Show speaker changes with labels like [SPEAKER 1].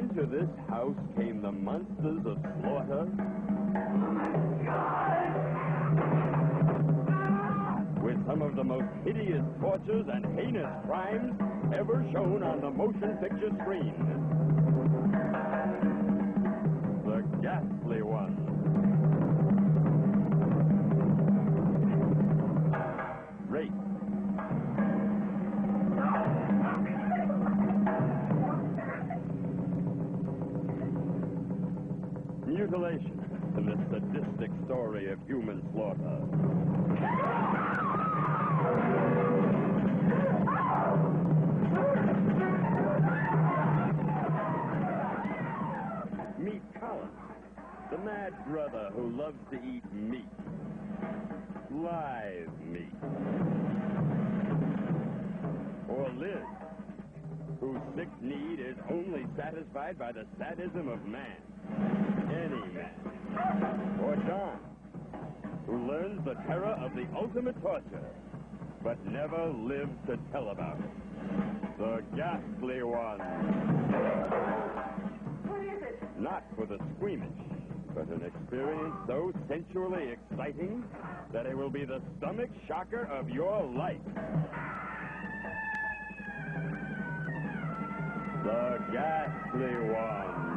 [SPEAKER 1] into this house came the monsters of slaughter. With some of the most hideous tortures and heinous crimes ever shown on the motion picture screen. Mutilation. The sadistic story of human slaughter. Meet Colin, the mad brother who loves to eat meat. Live meat. Or Liz, whose sick need is only satisfied by the sadism of man. Or John, who learns the terror of the ultimate torture, but never lives to tell about it. The ghastly one.
[SPEAKER 2] What is it?
[SPEAKER 1] Not for the squeamish, but an experience so sensually exciting that it will be the stomach shocker of your life. The ghastly one.